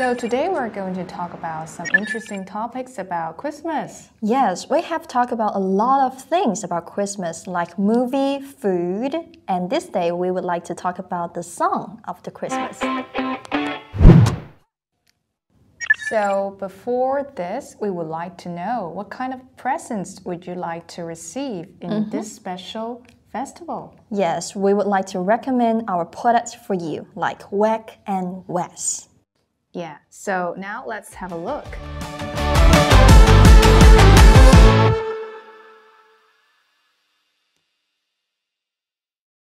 So today we're going to talk about some interesting topics about Christmas. Yes, we have talked about a lot of things about Christmas, like movie, food, and this day we would like to talk about the song of the Christmas. So before this, we would like to know what kind of presents would you like to receive in Mm-hmm. this special festival? Yes, we would like to recommend our products for you, like WEC and WES. Yeah, so now let's have a look.